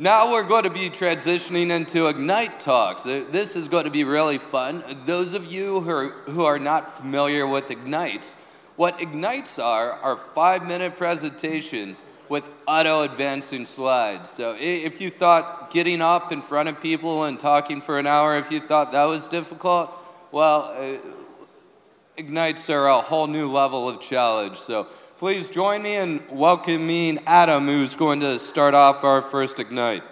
Now we're going to be transitioning into Ignite Talks. Uh, This is going to be really fun. Those of you who are, who are not familiar with Ignites, what Ignites are are five minute presentations with auto advancing slides. So if you thought getting up in front of people and talking for an hour, if you thought that was difficult, well, uh, Ignites are a whole new level of challenge. So please join me in welcoming Adam, who's going to start off our first Ignite.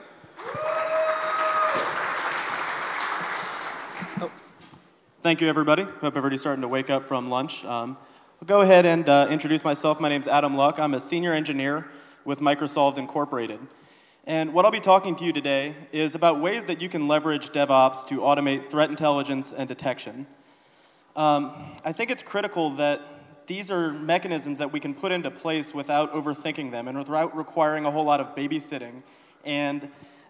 Thank you, everybody. Hope everybody's starting to wake up from lunch. Um, I'll go ahead and uh, introduce myself. My name's Adam Luck. I'm a senior engineer with Microsoft Incorporated. And what I'll be talking to you today is about ways that you can leverage DevOps to automate threat intelligence and detection. Um, I think it's critical that these are mechanisms that we can put into place without overthinking them and without requiring a whole lot of babysitting. And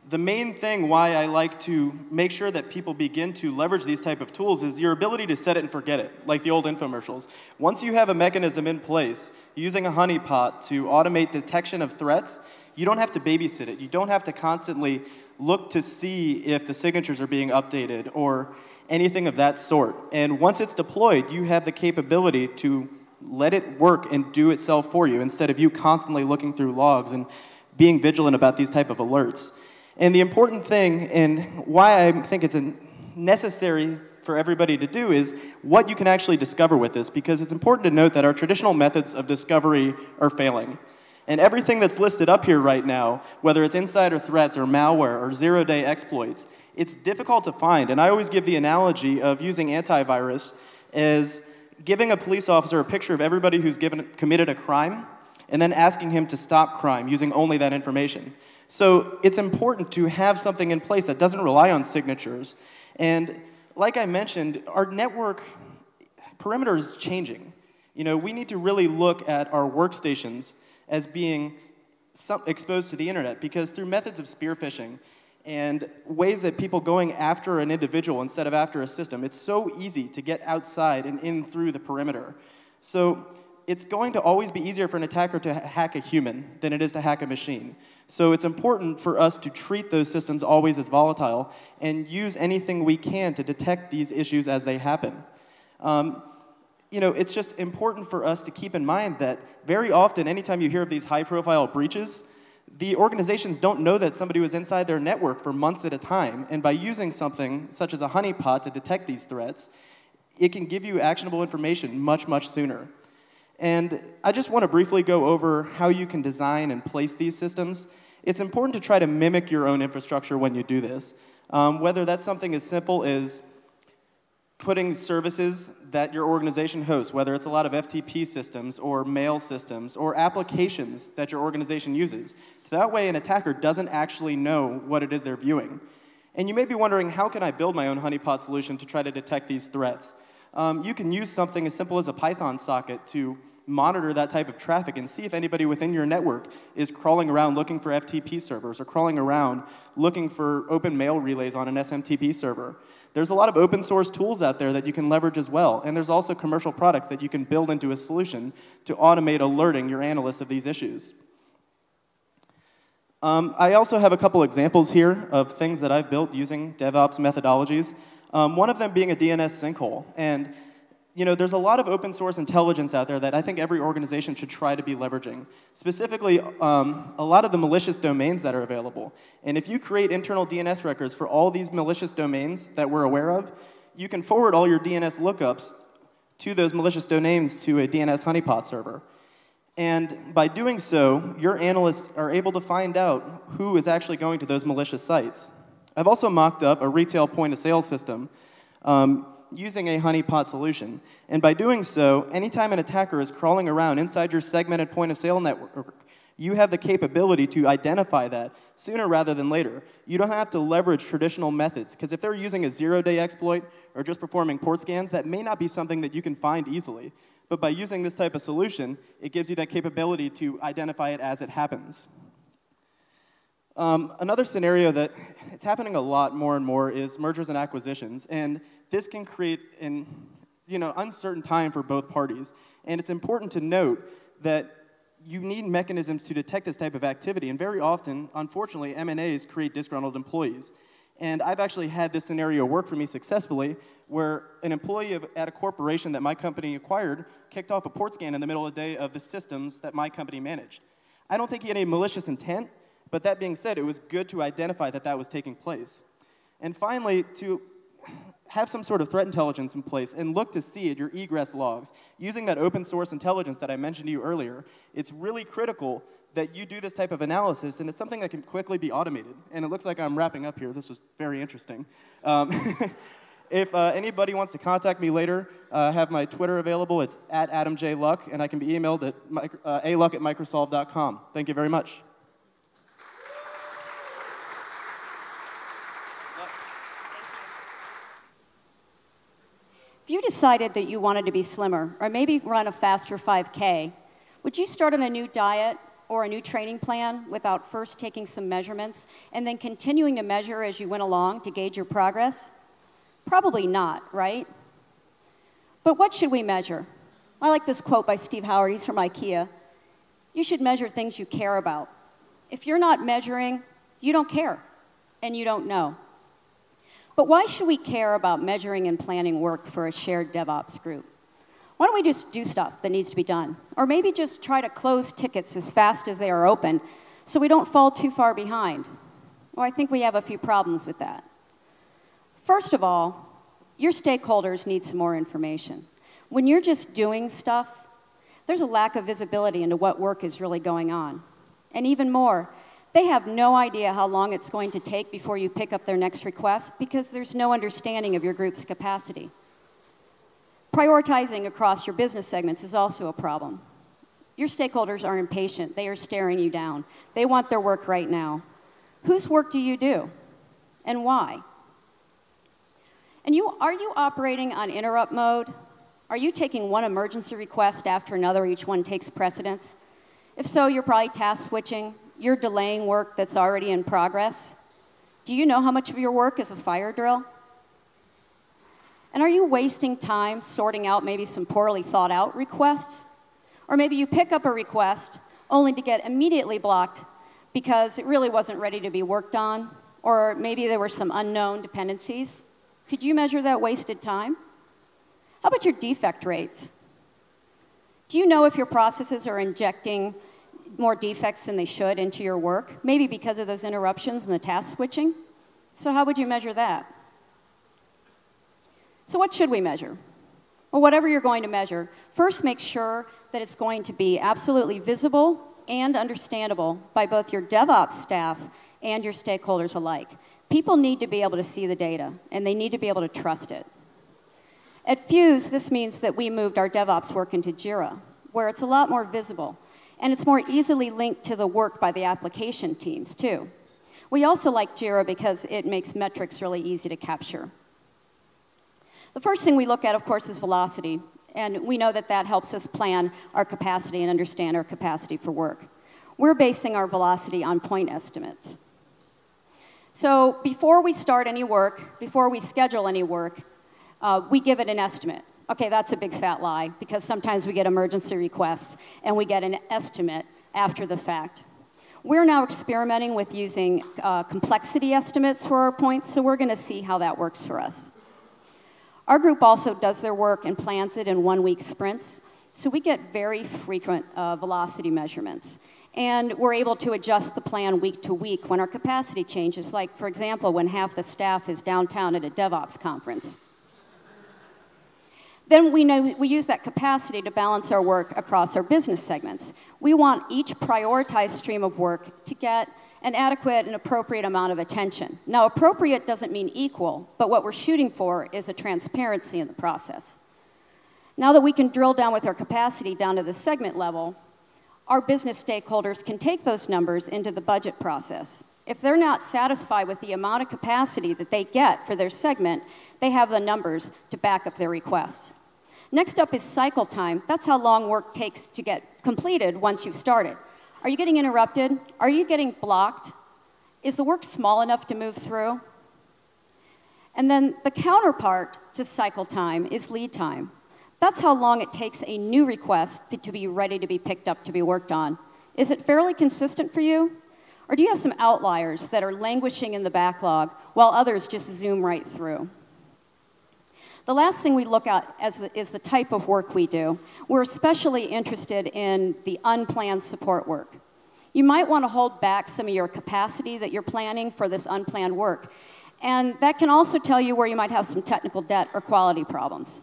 the main thing why I like to make sure that people begin to leverage these type of tools is your ability to set it and forget it, like the old infomercials. Once you have a mechanism in place, using a honeypot to automate detection of threats, you don't have to babysit it. You don't have to constantly look to see if the signatures are being updated or anything of that sort. And once it's deployed, you have the capability to let it work and do itself for you instead of you constantly looking through logs and being vigilant about these type of alerts. And the important thing and why I think it's necessary for everybody to do is what you can actually discover with this because it's important to note that our traditional methods of discovery are failing. And everything that's listed up here right now, whether it's insider threats or malware or zero day exploits, it's difficult to find. And I always give the analogy of using antivirus as giving a police officer a picture of everybody who's given, committed a crime and then asking him to stop crime using only that information. So it's important to have something in place that doesn't rely on signatures. And like I mentioned, our network perimeter is changing. You know, we need to really look at our workstations as being some, exposed to the internet because through methods of spear phishing and ways that people going after an individual instead of after a system, it's so easy to get outside and in through the perimeter. So it's going to always be easier for an attacker to hack a human than it is to hack a machine. So it's important for us to treat those systems always as volatile and use anything we can to detect these issues as they happen. Um, you know, it's just important for us to keep in mind that very often, anytime you hear of these high profile breaches, the organizations don't know that somebody was inside their network for months at a time. And by using something such as a honeypot to detect these threats, it can give you actionable information much, much sooner. And I just want to briefly go over how you can design and place these systems. It's important to try to mimic your own infrastructure when you do this. Um, whether that's something as simple as putting services that your organization hosts, whether it's a lot of FTP systems or mail systems or applications that your organization uses. So that way an attacker doesn't actually know what it is they're viewing. And you may be wondering, how can I build my own honeypot solution to try to detect these threats? Um, you can use something as simple as a Python socket to monitor that type of traffic and see if anybody within your network is crawling around looking for FTP servers or crawling around looking for open mail relays on an SMTP server. There's a lot of open source tools out there that you can leverage as well, and there's also commercial products that you can build into a solution to automate alerting your analysts of these issues. Um, I also have a couple examples here of things that I've built using DevOps methodologies. Um, one of them being a DNS sinkhole. And you know, there's a lot of open source intelligence out there that I think every organization should try to be leveraging. Specifically, um, a lot of the malicious domains that are available. And if you create internal DNS records for all these malicious domains that we're aware of, you can forward all your DNS lookups to those malicious domains to a DNS honeypot server. And by doing so, your analysts are able to find out who is actually going to those malicious sites. I've also mocked up a retail point of sale system um, using a honeypot solution. And by doing so, anytime an attacker is crawling around inside your segmented point of sale network, you have the capability to identify that sooner rather than later. You don't have to leverage traditional methods, because if they're using a zero day exploit or just performing port scans, that may not be something that you can find easily. But by using this type of solution, it gives you that capability to identify it as it happens. Um, another scenario that it's happening a lot more and more is mergers and acquisitions, and this can create an you know uncertain time for both parties. And it's important to note that you need mechanisms to detect this type of activity, and very often, unfortunately, M&As create disgruntled employees. And I've actually had this scenario work for me successfully, where an employee of, at a corporation that my company acquired kicked off a port scan in the middle of the day of the systems that my company managed. I don't think he had any malicious intent, but that being said, it was good to identify that that was taking place. And finally, to have some sort of threat intelligence in place and look to see at your egress logs. Using that open source intelligence that I mentioned to you earlier, it's really critical that you do this type of analysis, and it's something that can quickly be automated. And it looks like I'm wrapping up here. This was very interesting. Um, if uh, anybody wants to contact me later, uh, have my Twitter available. It's at Adam J. Luck, and I can be emailed at uh, aluck at microsoft.com. Thank you very much. Decided that you wanted to be slimmer, or maybe run a faster 5K, would you start on a new diet or a new training plan without first taking some measurements and then continuing to measure as you went along to gauge your progress? Probably not, right? But what should we measure? I like this quote by Steve Howard, he's from IKEA. You should measure things you care about. If you're not measuring, you don't care, and you don't know. But why should we care about measuring and planning work for a shared DevOps group? Why don't we just do stuff that needs to be done? Or maybe just try to close tickets as fast as they are open so we don't fall too far behind? Well, I think we have a few problems with that. First of all, your stakeholders need some more information. When you're just doing stuff, there's a lack of visibility into what work is really going on. And even more, they have no idea how long it's going to take before you pick up their next request because there's no understanding of your group's capacity. Prioritizing across your business segments is also a problem. Your stakeholders are impatient. They are staring you down. They want their work right now. Whose work do you do? And why? And you, are you operating on interrupt mode? Are you taking one emergency request after another, each one takes precedence? If so, you're probably task switching, you're delaying work that's already in progress? Do you know how much of your work is a fire drill? And are you wasting time sorting out maybe some poorly thought out requests? Or maybe you pick up a request only to get immediately blocked because it really wasn't ready to be worked on, or maybe there were some unknown dependencies. Could you measure that wasted time? How about your defect rates? Do you know if your processes are injecting more defects than they should into your work, maybe because of those interruptions and the task switching. So, how would you measure that? So, what should we measure? Well, whatever you're going to measure, first make sure that it's going to be absolutely visible and understandable by both your DevOps staff and your stakeholders alike. People need to be able to see the data, and they need to be able to trust it. At Fuse, this means that we moved our DevOps work into Jira, where it's a lot more visible and it's more easily linked to the work by the application teams, too. We also like JIRA because it makes metrics really easy to capture. The first thing we look at, of course, is velocity, and we know that that helps us plan our capacity and understand our capacity for work. We're basing our velocity on point estimates. So before we start any work, before we schedule any work, uh, we give it an estimate. Okay, that's a big fat lie because sometimes we get emergency requests and we get an estimate after the fact. We're now experimenting with using uh, complexity estimates for our points, so we're going to see how that works for us. Our group also does their work and plans it in one week sprints, so we get very frequent uh, velocity measurements. And we're able to adjust the plan week to week when our capacity changes, like, for example, when half the staff is downtown at a DevOps conference. Then we, know, we use that capacity to balance our work across our business segments. We want each prioritized stream of work to get an adequate and appropriate amount of attention. Now, appropriate doesn't mean equal, but what we're shooting for is a transparency in the process. Now that we can drill down with our capacity down to the segment level, our business stakeholders can take those numbers into the budget process. If they're not satisfied with the amount of capacity that they get for their segment, they have the numbers to back up their requests. Next up is cycle time. That's how long work takes to get completed once you've started. Are you getting interrupted? Are you getting blocked? Is the work small enough to move through? And then the counterpart to cycle time is lead time. That's how long it takes a new request to be ready to be picked up to be worked on. Is it fairly consistent for you? Or do you have some outliers that are languishing in the backlog while others just zoom right through? The last thing we look at the, is the type of work we do. We're especially interested in the unplanned support work. You might want to hold back some of your capacity that you're planning for this unplanned work. And that can also tell you where you might have some technical debt or quality problems.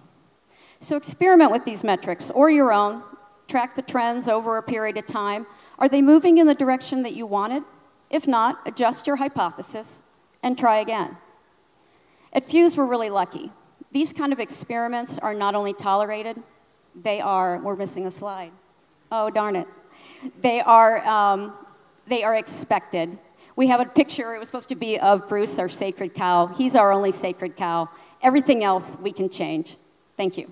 So experiment with these metrics or your own. Track the trends over a period of time. Are they moving in the direction that you wanted? If not, adjust your hypothesis and try again. At Fuse, we're really lucky. These kind of experiments are not only tolerated, they are, we're missing a slide. Oh, darn it. They are, um, they are expected. We have a picture, it was supposed to be of Bruce, our sacred cow. He's our only sacred cow. Everything else we can change. Thank you.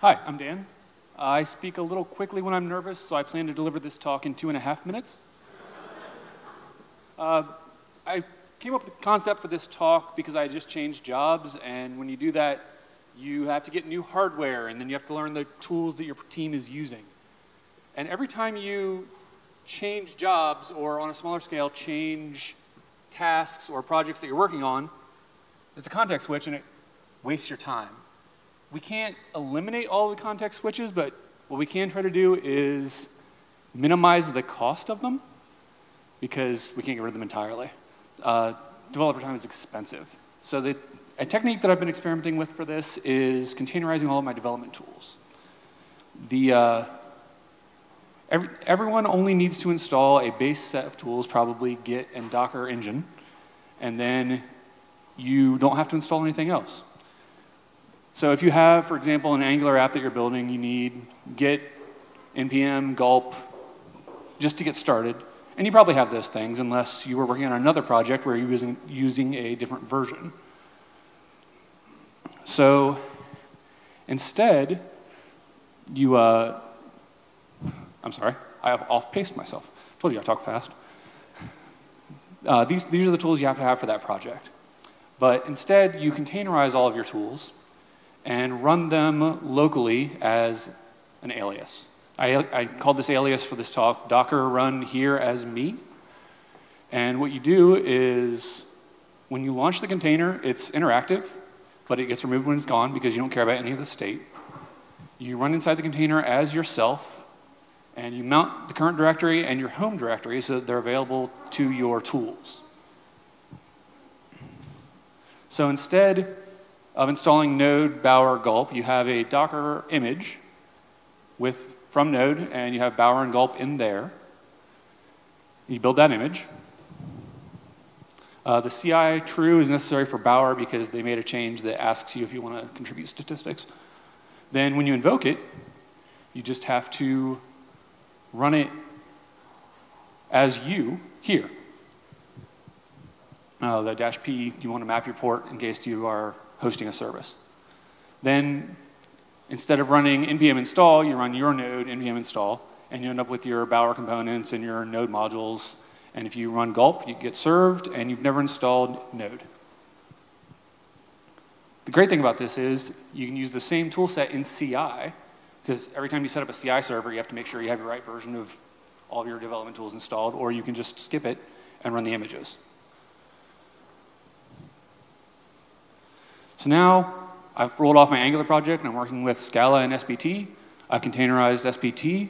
Hi, I'm Dan. I speak a little quickly when I'm nervous, so I plan to deliver this talk in two and a half minutes. Uh, I came up with the concept for this talk because I just changed jobs, and when you do that, you have to get new hardware, and then you have to learn the tools that your team is using. And every time you change jobs, or on a smaller scale, change tasks or projects that you're working on, it's a context switch, and it wastes your time. We can't eliminate all the context switches, but what we can try to do is minimize the cost of them because we can't get rid of them entirely. Uh, developer time is expensive. So the, a technique that I've been experimenting with for this is containerizing all of my development tools. The, uh, every, everyone only needs to install a base set of tools, probably Git and Docker Engine, and then you don't have to install anything else. So if you have, for example, an Angular app that you're building, you need Git, NPM, Gulp, just to get started. And you probably have those things unless you were working on another project where you're using, using a different version. So instead, you, uh, I'm sorry, I have off-paced myself. told you I talk fast. Uh, these, these are the tools you have to have for that project. But instead, you containerize all of your tools and run them locally as an alias. I, I called this alias for this talk Docker run here as me. And what you do is when you launch the container, it's interactive, but it gets removed when it's gone because you don't care about any of the state. You run inside the container as yourself, and you mount the current directory and your home directory so that they're available to your tools. So instead of installing Node, Bower, Gulp, you have a Docker image with from Node, and you have Bower and Gulp in there. You build that image. Uh, the CI true is necessary for Bower because they made a change that asks you if you want to contribute statistics. Then when you invoke it, you just have to run it as you here. Uh, the dash P, you want to map your port in case you are hosting a service. Then Instead of running npm install, you run your node npm install, and you end up with your Bower components and your node modules. And if you run gulp, you get served, and you've never installed node. The great thing about this is you can use the same tool set in CI, because every time you set up a CI server, you have to make sure you have the right version of all of your development tools installed, or you can just skip it and run the images. So now I've rolled off my Angular project and I'm working with Scala and SBT. I've containerized SBT.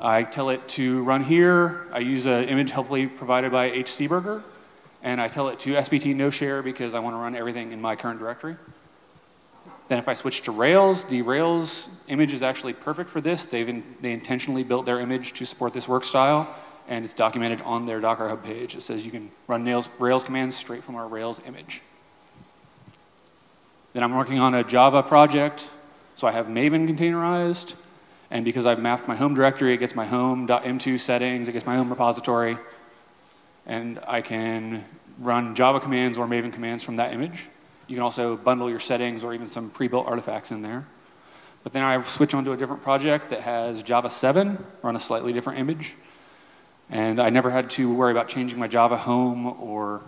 I tell it to run here. I use an image helpfully provided by H. Seeberger. And I tell it to SBT no share because I want to run everything in my current directory. Then if I switch to Rails, the Rails image is actually perfect for this. They've in, they intentionally built their image to support this work style, and it's documented on their Docker Hub page. It says you can run Rails, Rails commands straight from our Rails image. Then I'm working on a Java project, so I have Maven containerized. And because I've mapped my home directory, it gets my home.m2 settings, it gets my home repository. And I can run Java commands or Maven commands from that image. You can also bundle your settings or even some pre-built artifacts in there. But then I switch onto a different project that has Java 7, run a slightly different image. And I never had to worry about changing my Java home or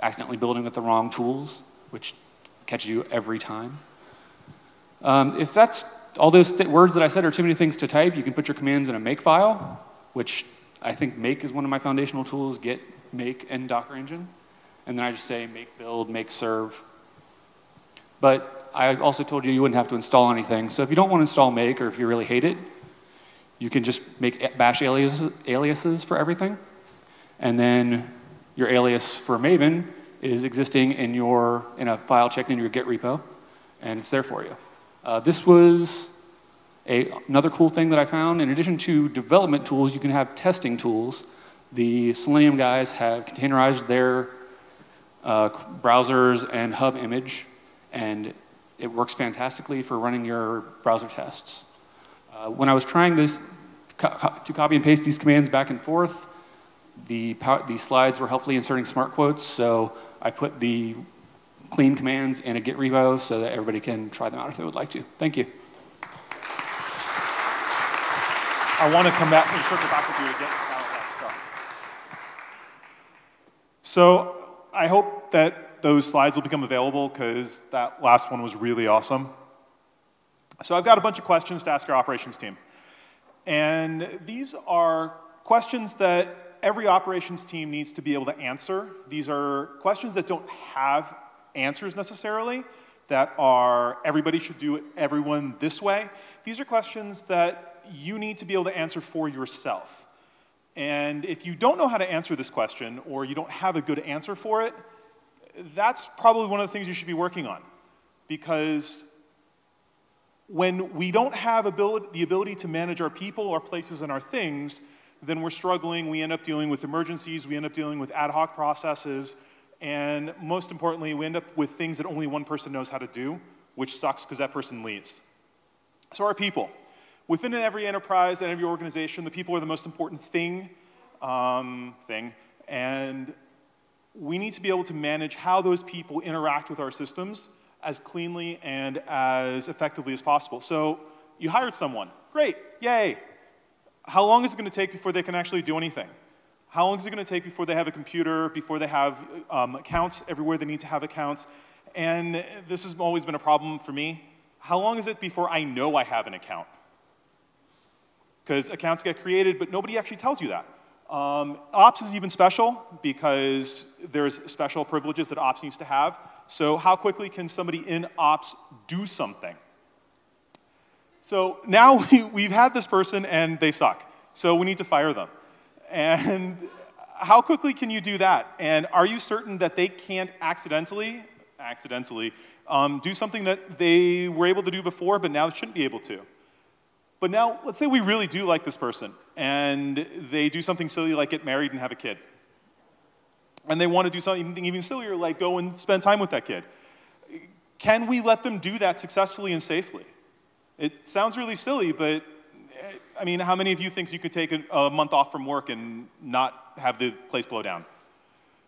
accidentally building with the wrong tools, which catches you every time. Um, if that's all those th- words that I said are too many things to type, you can put your commands in a make file, which I think make is one of my foundational tools, git, make, and Docker engine. And then I just say make build, make serve. But I also told you you wouldn't have to install anything. So if you don't want to install make or if you really hate it, you can just make bash aliases, aliases for everything. And then your alias for Maven is existing in, your, in a file checked in your Git repo, and it's there for you. Uh, this was a, another cool thing that I found. In addition to development tools, you can have testing tools. The Selenium guys have containerized their uh, browsers and hub image, and it works fantastically for running your browser tests. Uh, when I was trying this, co to copy and paste these commands back and forth, the, the slides were helpfully inserting smart quotes, so I put the clean commands in a Git repo so that everybody can try them out if they would like to. Thank you. I want to come back and circle back with you that stuff. So I hope that those slides will become available because that last one was really awesome. So I've got a bunch of questions to ask our operations team. And these are questions that every operations team needs to be able to answer. These are questions that don't have answers necessarily, that are everybody should do everyone this way. These are questions that you need to be able to answer for yourself. And if you don't know how to answer this question or you don't have a good answer for it, that's probably one of the things you should be working on. Because when we don't have ability, the ability to manage our people, our places, and our things, then we're struggling. We end up dealing with emergencies. We end up dealing with ad hoc processes. And most importantly, we end up with things that only one person knows how to do, which sucks because that person leaves. So, our people. Within every enterprise and every organization, the people are the most important thing. Um, thing. And we need to be able to manage how those people interact with our systems as cleanly and as effectively as possible. So, you hired someone. Great, yay. How long is it going to take before they can actually do anything? How long is it going to take before they have a computer, before they have um, accounts everywhere they need to have accounts? And this has always been a problem for me. How long is it before I know I have an account? Because accounts get created, but nobody actually tells you that. Um, ops is even special because there's special privileges that ops needs to have. So how quickly can somebody in ops do something? So now we, have had this person and they suck. So we need to fire them. And how quickly can you do that? And are you certain that they can't accidentally, accidentally, um, do something that they were able to do before but now shouldn't be able to? But now, let's say we really do like this person and they do something silly like get married and have a kid. And they want to do something even sillier like go and spend time with that kid. Can we let them do that successfully and safely? It sounds really silly, but eh, I mean, how many of you think you could take a, a month off from work and not have the place blow down?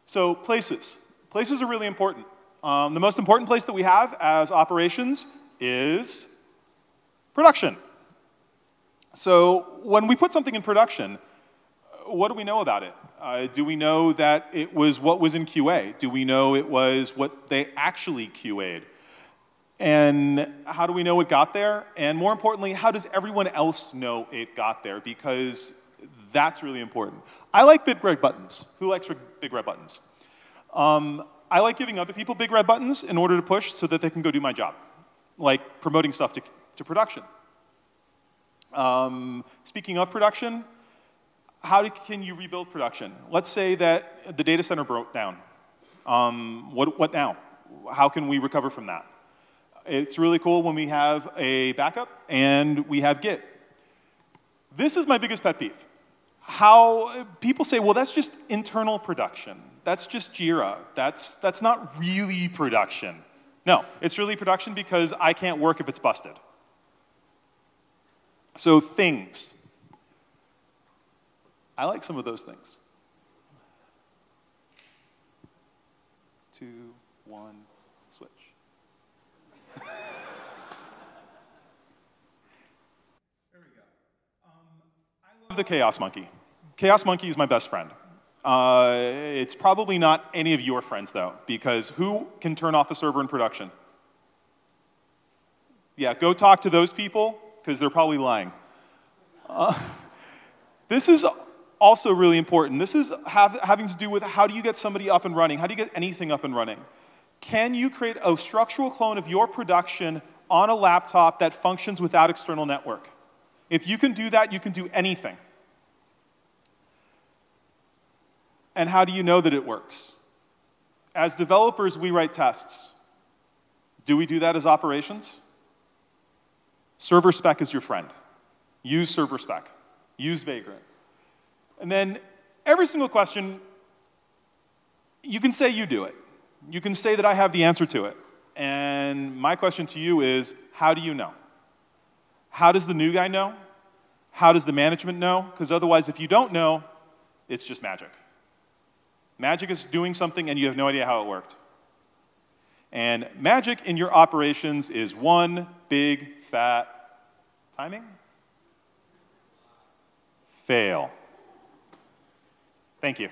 So places. Places are really important. Um, the most important place that we have as operations is production. So when we put something in production, what do we know about it? Uh, do we know that it was what was in QA? Do we know it was what they actually QA'd? And how do we know it got there? And more importantly, how does everyone else know it got there? Because that's really important. I like big red buttons. Who likes big red buttons? Um, I like giving other people big red buttons in order to push so that they can go do my job, like promoting stuff to, to production. Um, speaking of production, how do, can you rebuild production? Let's say that the data center broke down. Um, what, what now? How can we recover from that? It's really cool when we have a backup and we have Git. This is my biggest pet peeve. How people say, well, that's just internal production. That's just Jira. That's, that's not really production. No, it's really production because I can't work if it's busted. So, things. I like some of those things. Two, one. The Chaos Monkey. Chaos Monkey is my best friend. Uh, it's probably not any of your friends, though, because who can turn off a server in production? Yeah, go talk to those people because they're probably lying. Uh, this is also really important. This is have, having to do with how do you get somebody up and running? How do you get anything up and running? Can you create a structural clone of your production on a laptop that functions without external network? If you can do that, you can do anything. And how do you know that it works? As developers, we write tests. Do we do that as operations? Server spec is your friend. Use server spec. Use Vagrant. And then every single question, you can say you do it. You can say that I have the answer to it. And my question to you is how do you know? How does the new guy know? How does the management know? Because otherwise, if you don't know, it's just magic. Magic is doing something and you have no idea how it worked. And magic in your operations is one big fat timing? Fail. Thank you.